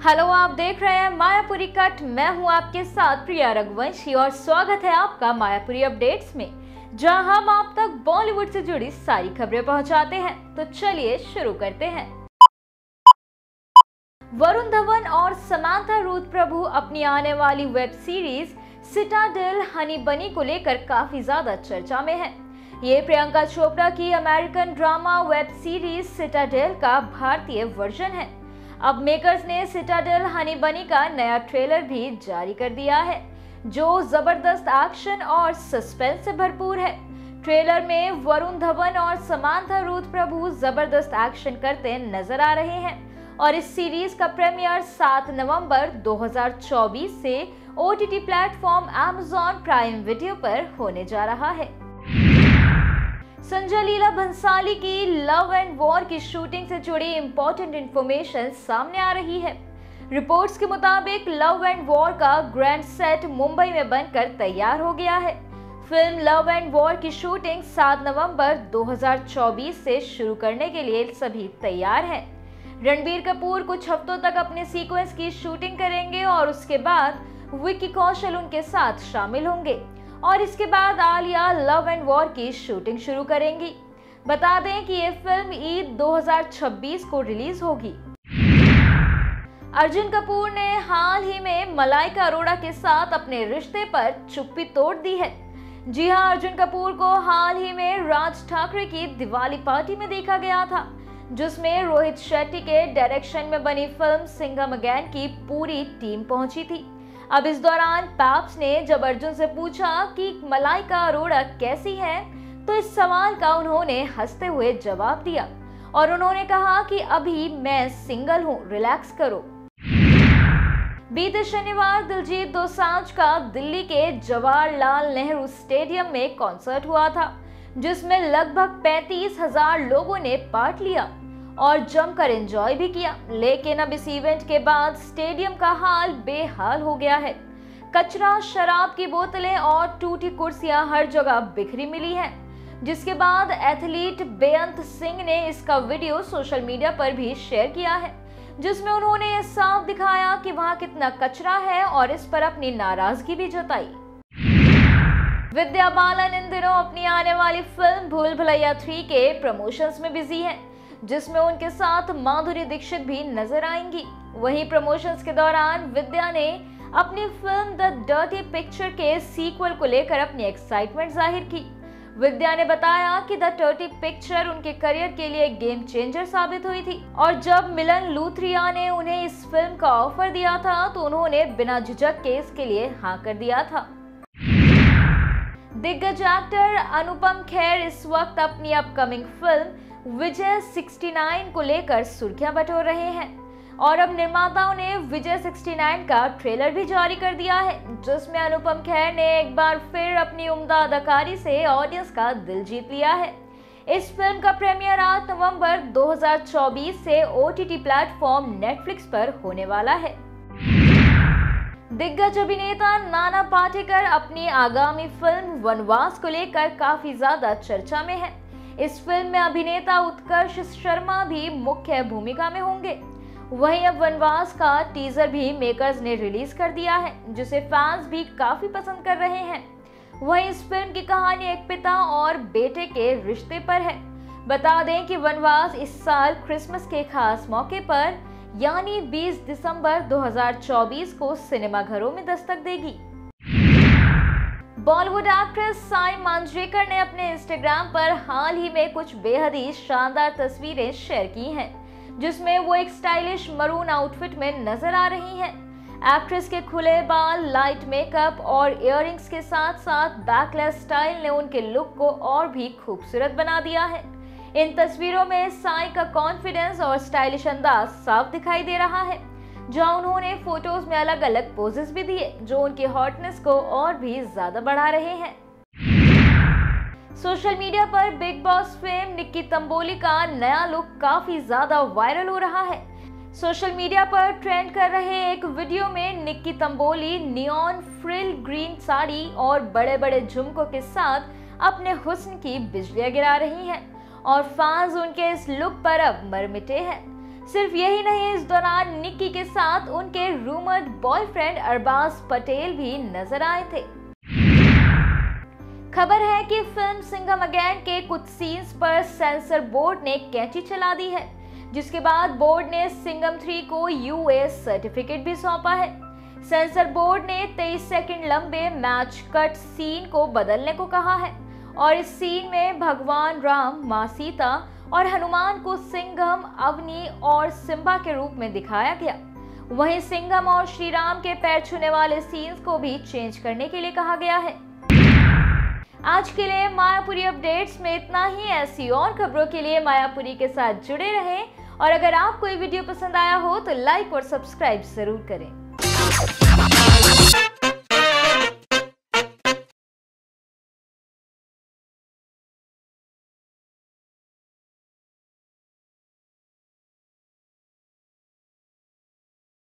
Hello, आप देख रहे हैं मायापुरी कट। मैं हूँ आपके साथ प्रिया रघुवंशी और स्वागत है आपका मायापुरी अपडेट्स में, जहाँ हम आप तक बॉलीवुड से जुड़ी सारी खबरें पहुंचाते हैं। तो चलिए शुरू करते हैं। वरुण धवन और समांथा रूद प्रभु अपनी आने वाली वेब सीरीज़ सिटाडेल हनी बनी को लेकर काफ़ी ज़्यादा चर्चा में है। ये प्रियंका चोपड़ा की American drama web series Citadel का भारतीय वर्जन है। अब मेकर्स ने सिटाडेल हनी बनी का नया ट्रेलर भी जारी कर दिया है, जो ज़बरदस्त एक्शन और सस्पेंस से भरपूर है। ट्रेलर में वरुण धवन और समांथा रूथ प्रभु ज़बरदस्त एक्शन करते नज़र आ रहे हैं, और इस सीरीज़ का प्रीमियर 7 नवंबर 2024 से O T platform Amazon Prime video पर होने जा रहा है। संजय लीला भंसाली की लव एंड वॉर की शूटिंग से जुड़ी इंपॉर्टेंट इंफॉर्मेशन सामने आ रही है। रिपोर्ट्स के मुताबिक लव एंड वॉर का ग्रैंड सेट मुंबई में बनकर तैयार हो गया है। फ़िल्म लव एंड वॉर की शूटिंग 7 नवंबर 2024 से शुरू करने के लिए सभी तैयार हैं। रणबीर कपूर कुछ हफ्तों तक अपने सीक्वेंस की शूटिंग करेंगे और उसके बाद विक्की कौशल उनके साथ शामिल होंगे। और इसके बाद आलिया लव एंड वॉर की शूटिंग शुरू करेंगी। बता दें कि ये फ़िल्म ईद 2026 को रिलीज़ होगी। अर्जुन कपूर ने हाल ही में मलाइका अरोड़ा के साथ अपने रिश्ते पर चुप्पी तोड़ दी है। जी हाँ, अर्जुन कपूर को हाल ही में राज ठाकरे की दिवाली पार्टी में देखा गया था, जिसमें रोहित शेट्टी के डायरेक्शन में बनी फ़िल्म सिंघम अगैन की पूरी टीम पहुँची थी। अब इस दौरान पैप्स ने जब अर्जुन से पूछा कि मलाइका अरोड़ा कैसी है तो इस सवाल का उन्होंने हँसते हुए जवाब दिया और उन्होंने कहा कि अभी मैं सिंगल हूँ, रिलैक्स करो। बीते शनिवार दिलजीत दोसांझ का दिल्ली के जवाहरलाल नेहरू स्टेडियम में कॉन्सर्ट हुआ था, जिसमें लगभग पैंतीस हज़ार लोगों ने पार्ट लिया। और जमकर एंजॉय भी किया। लेकिन अब इस इवेंट के बाद स्टेडियम का हाल बेहाल हो गया है। कचरा, शराब की बोतलें और टूटी कुर्सियाँ हर जगह बिखरी मिली हैं। जिसके बाद एथलीट बेअंत सिंह ने इसका वीडियो सोशल मीडिया पर भी शेयर किया है, जिसमें उन्होंने यह साफ़ दिखाया कि वहाँ कितना कचरा है और इस पर अपनी नाराज़गी भी जताई। विद्या बालन इन दिनों अपनी आने वाली फ़िल्म भूल भुलैया थ्री के प्रमोशंस में बिज़ी हैं। जिसमें उनके साथ माधुरी दीक्षित भी नज़र आएँगी। वहीं प्रमोशंस के दौरान विद्या ने अपनी फ़िल्म द डर्टी पिक्चर के सीक्वल को लेकर अपनी एक्साइटमेंट ज़ाहिर की। विद्या ने बताया कि द टर्टी पिक्चर उनके करियर के लिए गेम चेंजर साबित हुई थी और जब मिलन लूथरिया ने उन्हें इस फ़िल्म का ऑफ़र दिया था तो उन्होंने बिना झिझक के इसके लिए हाँ कर दिया था। दिग्गज एक्टर अनुपम खेर इस वक्त अपनी अपकमिंग फ़िल्म विजय 69 को लेकर सुर्खियाँ बटोर रहे हैं। और अब निर्माताओं ने विजय 69 का ट्रेलर भी जारी कर दिया है, जिसमें अनुपम खेर ने एक बार फिर अपनी उम्दा अदाकारी से ऑडियंस का दिल जीत लिया है। इस फ़िल्म का प्रीमियर 8 नवंबर 2024 से ओ टी प्लेटफॉर्म नेटफ्लिक्स पर होने वाला है। दिग्गज अभिनेता नाना पाटेकर अपनी आगामी फ़िल्म वनवास को लेकर काफ़ी ज़्यादा चर्चा में है। इस फ़िल्म में अभिनेता उत्कर्ष शर्मा भी मुख्य भूमिका में होंगे। वहीं अब वनवास का टीजर भी मेकर्स ने रिलीज़ कर दिया है, जिसे फैंस भी काफ़ी पसंद कर रहे हैं। वहीं इस फ़िल्म की कहानी एक पिता और बेटे के रिश्ते पर है। बता दें कि वनवास इस साल क्रिसमस के खास मौके पर यानी 20 दिसंबर 2024 को सिनेमाघरों में दस्तक देगी। बॉलीवुड एक्ट्रेस साई मांजरेकर ने अपने इंस्टाग्राम पर हाल ही में कुछ बेहद ही शानदार तस्वीरें शेयर की हैं, जिसमें वो एक स्टाइलिश मरून आउटफिट में नज़र आ रही हैं। एक्ट्रेस के खुले बाल लाइट मेकअप और इयररिंग्स के साथ साथ बैकलेस स्टाइल ने उनके लुक को और भी खूबसूरत बना दिया है। इन तस्वीरों में साई का कॉन्फिडेंस और स्टाइलिश अंदाज साफ़ दिखाई दे रहा है, जहाँ उन्होंने फ़ोटोज़ में अलग अलग पोजेस भी दिए, जो उनकी हॉटनेस को और भी ज़्यादा बढ़ा रहे हैं। सोशल मीडिया पर Bigg Boss fame Nikki Tamboli का नया लुक काफ़ी ज़्यादा वायरल हो रहा है। सोशल मीडिया पर ट्रेंड कर रहे एक वीडियो में Nikki Tamboli neon frill green sari और बड़े बड़े झुमकों के साथ अपने हुस्न की बिजलियाँ गिरा रही हैं। और फैंस उनके इस लुक पर अब मरमिटे हैं। सिर्फ़ यही नहीं, इस दौरान निक्की के साथ उनके रूमर्ड बॉयफ्रेंड अरबाज पटेल भी नज़र आए थे। खबर है कि फ़िल्म सिंगम अगैन के कुछ सीन्स पर सेंसर बोर्ड ने कैंची चला दी है, जिसके बाद बोर्ड ने सिंगम थ्री को यूएस सर्टिफिकेट भी सौंपा है। सेंसर बोर्ड ने 23 सेकंड लंबे मैच कट सीन को बदलने को कहा है। और इस सीन में भगवान राम, माँ सीता और हनुमान को सिंघम, अवनी और सिम्बा के रूप में दिखाया गया। वहीं सिंघम और श्री राम के पैर छूने वाले सीन्स को भी चेंज करने के लिए कहा गया है। आज के लिए मायापुरी अपडेट्स में इतना ही। ऐसी और खबरों के लिए मायापुरी के साथ जुड़े रहें। और अगर आपको ये वीडियो पसंद आया हो तो लाइक और सब्सक्राइब ज़रूर करें।